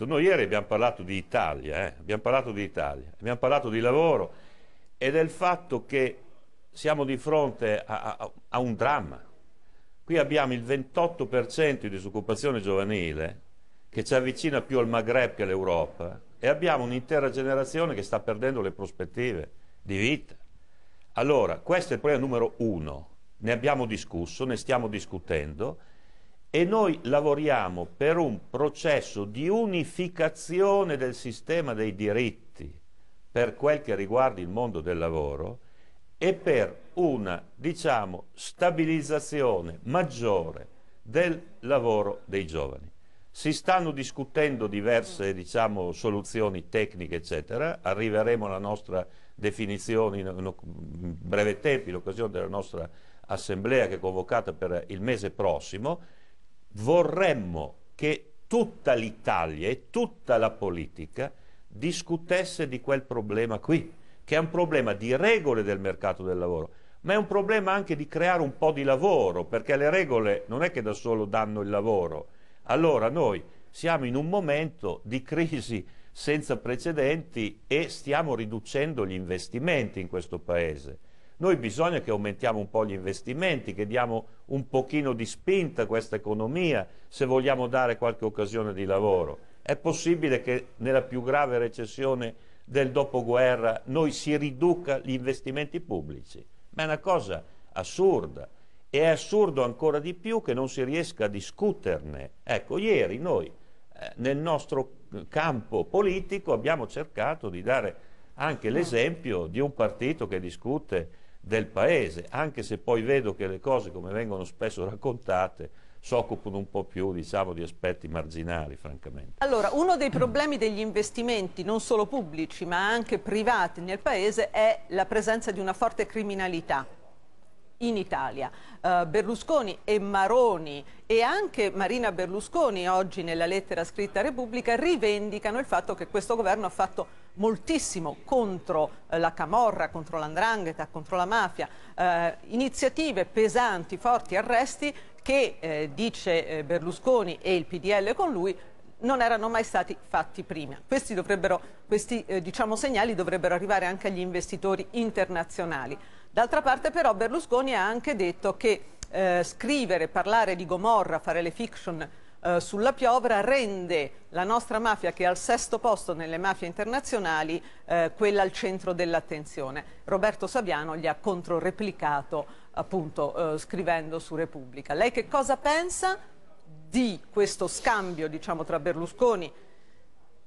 capito, noi ieri abbiamo parlato di Italia, eh? abbiamo parlato di Italia, abbiamo parlato di lavoro e del fatto che siamo di fronte a, a, a un dramma. Qui abbiamo il 28% di disoccupazione giovanile che ci avvicina più al Maghreb che all'Europa e abbiamo un'intera generazione che sta perdendo le prospettive di vita. Allora, questo è il problema numero uno. Ne abbiamo discusso, ne stiamo discutendo e noi lavoriamo per un processo di unificazione del sistema dei diritti per quel che riguarda il mondo del lavoro e per una, diciamo, stabilizzazione maggiore del lavoro dei giovani. Si stanno discutendo diverse diciamo, soluzioni tecniche, eccetera, arriveremo alla nostra definizione in, breve tempo, in occasione della nostra assemblea che è convocata per il mese prossimo, vorremmo che tutta l'Italia e tutta la politica discutesse di quel problema qui, che è un problema di regole del mercato del lavoro, ma è un problema anche di creare un po' di lavoro, perché le regole non è che da solo danno il lavoro. Allora noi siamo in un momento di crisi senza precedenti e stiamo riducendo gli investimenti in questo Paese. Noi bisogna che aumentiamo un po' gli investimenti, che diamo un pochino di spinta a questa economia se vogliamo dare qualche occasione di lavoro. È possibile che nella più grave recessione del dopoguerra noi si riduca gli investimenti pubblici? Ma è una cosa assurda e è assurdo ancora di più che non si riesca a discuterne. Ecco, ieri noi eh, nel nostro campo politico abbiamo cercato di dare anche l'esempio di un partito che discute del paese, anche se poi vedo che le cose, come vengono spesso raccontate, si occupano un po' più diciamo, di aspetti marginali, francamente. Allora, uno dei problemi degli investimenti, non solo pubblici, ma anche privati nel Paese, è la presenza di una forte criminalità in Italia. Uh, Berlusconi e Maroni e anche Marina Berlusconi oggi nella lettera scritta a Repubblica rivendicano il fatto che questo governo ha fatto moltissimo contro eh, la Camorra, contro l'Andrangheta, contro la mafia, eh, iniziative pesanti, forti arresti che, eh, dice Berlusconi e il PDL con lui, non erano mai stati fatti prima. Questi, questi eh, diciamo, segnali dovrebbero arrivare anche agli investitori internazionali. D'altra parte però Berlusconi ha anche detto che eh, scrivere, parlare di Gomorra, fare le fiction eh, sulla piovra rende la nostra mafia che è al sesto posto nelle mafie internazionali eh, quella al centro dell'attenzione. Roberto Saviano gli ha controreplicato appunto eh, scrivendo su Repubblica. Lei che cosa pensa di questo scambio diciamo, tra Berlusconi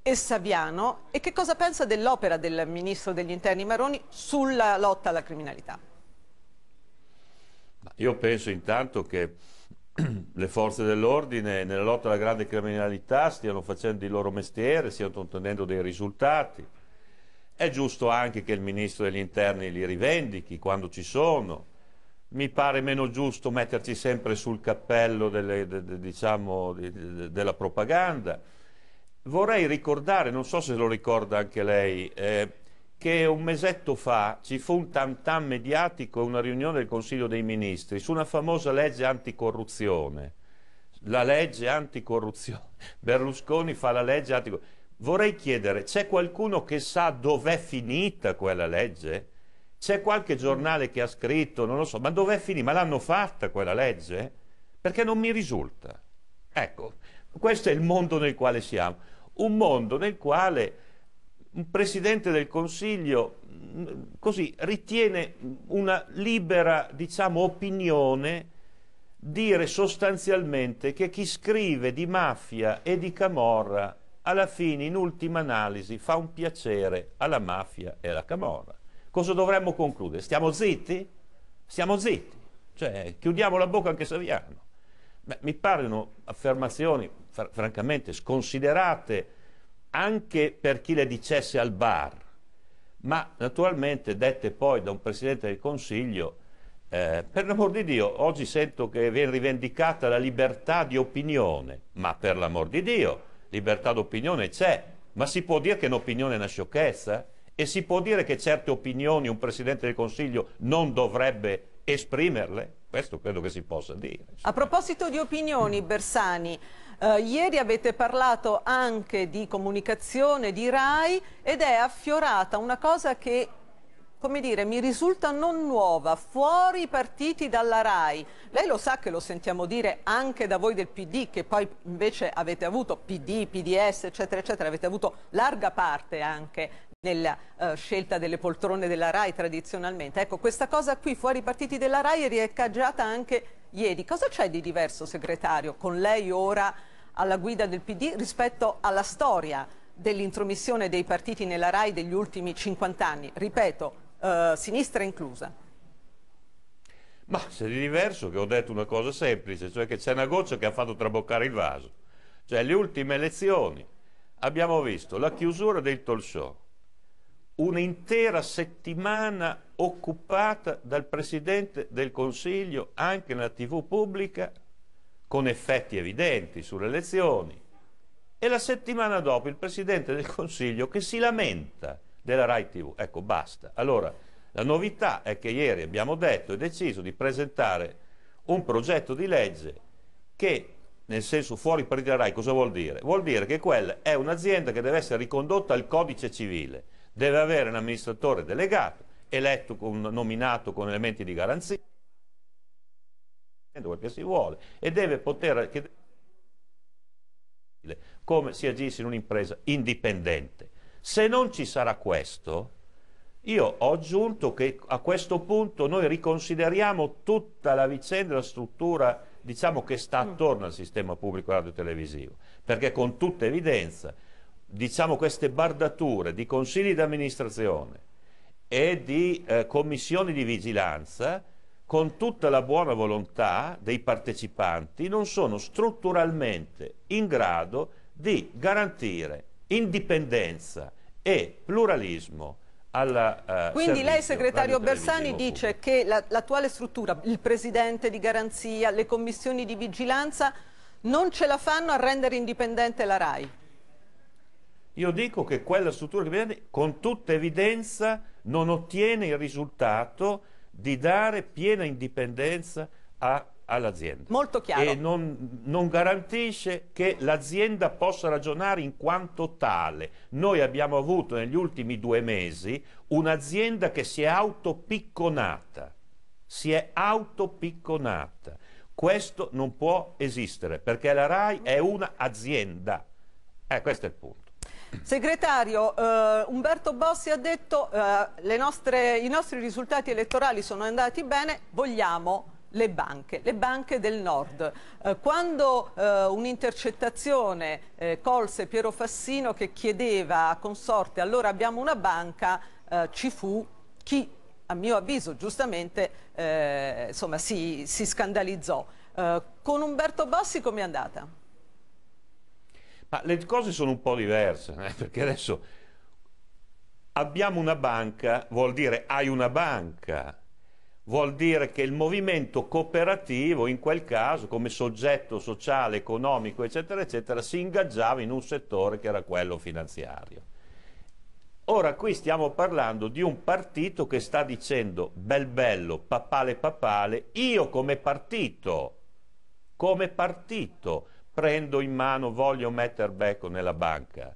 e Saviano e che cosa pensa dell'opera del Ministro degli Interni Maroni sulla lotta alla criminalità? Io penso intanto che le forze dell'ordine nella lotta alla grande criminalità stiano facendo il loro mestiere, stiano ottenendo dei risultati. È giusto anche che il Ministro degli Interni li rivendichi quando ci sono. Mi pare meno giusto metterci sempre sul cappello delle, de, de, diciamo, de, della propaganda Vorrei ricordare, non so se lo ricorda anche lei, eh, che un mesetto fa ci fu un tam tam mediatico una riunione del Consiglio dei Ministri su una famosa legge anticorruzione. La legge anticorruzione. Berlusconi fa la legge anticorruzione. Vorrei chiedere, c'è qualcuno che sa dov'è finita quella legge? C'è qualche giornale che ha scritto, non lo so, ma dov'è finita? Ma l'hanno fatta quella legge? Perché non mi risulta. Ecco, questo è il mondo nel quale siamo un mondo nel quale un Presidente del Consiglio mm, così ritiene una libera diciamo, opinione dire sostanzialmente che chi scrive di mafia e di camorra alla fine, in ultima analisi, fa un piacere alla mafia e alla camorra. Cosa dovremmo concludere? Stiamo zitti? Stiamo zitti, cioè chiudiamo la bocca anche Saviano. Beh, mi paiono affermazioni fr francamente sconsiderate anche per chi le dicesse al bar, ma naturalmente dette poi da un Presidente del Consiglio, eh, per l'amor di Dio, oggi sento che viene rivendicata la libertà di opinione, ma per l'amor di Dio, libertà d'opinione c'è, ma si può dire che un'opinione è una sciocchezza? E si può dire che certe opinioni un Presidente del Consiglio non dovrebbe esprimerle? Questo credo che si possa dire. A proposito di opinioni, Bersani, eh, ieri avete parlato anche di comunicazione, di RAI ed è affiorata una cosa che come dire, mi risulta non nuova, fuori i partiti dalla RAI. Lei lo sa che lo sentiamo dire anche da voi del PD, che poi invece avete avuto PD, PDS, eccetera, eccetera, avete avuto larga parte anche nella uh, scelta delle poltrone della RAI tradizionalmente. Ecco, questa cosa qui, fuori i partiti della RAI, è riecaggiata anche ieri. Cosa c'è di diverso, segretario, con lei ora alla guida del PD rispetto alla storia dell'intromissione dei partiti nella RAI degli ultimi 50 anni? Ripeto, eh, sinistra inclusa? Ma se di diverso che ho detto una cosa semplice, cioè che c'è una goccia che ha fatto traboccare il vaso. Cioè le ultime elezioni abbiamo visto la chiusura del talk show, un'intera settimana occupata dal Presidente del Consiglio anche nella TV pubblica con effetti evidenti sulle elezioni e la settimana dopo il Presidente del Consiglio che si lamenta della RAI TV. Ecco, basta. Allora, la novità è che ieri abbiamo detto e deciso di presentare un progetto di legge che, nel senso fuori partita RAI, cosa vuol dire? Vuol dire che quella è un'azienda che deve essere ricondotta al codice civile, deve avere un amministratore delegato, eletto, con, nominato con elementi di garanzia, quel che si vuole, e deve poter come si agisse in un'impresa indipendente. Se non ci sarà questo, io ho aggiunto che a questo punto noi riconsideriamo tutta la vicenda, la struttura diciamo, che sta mm. attorno al sistema pubblico radio-televisivo, perché con tutta evidenza diciamo, queste bardature di consigli di amministrazione e di eh, commissioni di vigilanza, con tutta la buona volontà dei partecipanti, non sono strutturalmente in grado di garantire indipendenza e pluralismo alla, uh, Quindi lei, segretario Bersani, dice che la, l'attuale struttura, il presidente di garanzia, le commissioni di vigilanza, non ce la fanno a rendere indipendente la RAI? Io dico che quella struttura con tutta evidenza non ottiene il risultato di dare piena indipendenza a all'azienda. Molto chiaro. E non, non garantisce che l'azienda possa ragionare in quanto tale. Noi abbiamo avuto negli ultimi due mesi un'azienda che si è autopicconata. Si è autopicconata. Questo non può esistere perché la RAI è un'azienda. Eh, questo è il punto. Segretario, eh, Umberto Bossi ha detto eh, nostre, i nostri risultati elettorali sono andati bene, vogliamo le banche, le banche del nord. Eh, quando eh, un'intercettazione eh, colse Piero Fassino che chiedeva a consorte allora abbiamo una banca, eh, ci fu chi a mio avviso giustamente eh, insomma, si, si scandalizzò. Eh, con Umberto Bossi com'è andata? Ma le cose sono un po' diverse, perché adesso abbiamo una banca, vuol dire hai una banca, vuol dire che il movimento cooperativo in quel caso come soggetto sociale, economico eccetera eccetera si ingaggiava in un settore che era quello finanziario. Ora qui stiamo parlando di un partito che sta dicendo bel bello, papale papale, io come partito, come partito prendo in mano, voglio mettere becco nella banca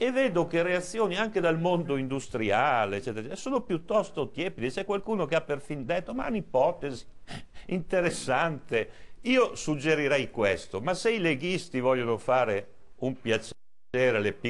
e vedo che reazioni anche dal mondo industriale eccetera, sono piuttosto tiepide. C'è qualcuno che ha perfino detto, ma un'ipotesi interessante, io suggerirei questo, ma se i leghisti vogliono fare un piacere alle piccole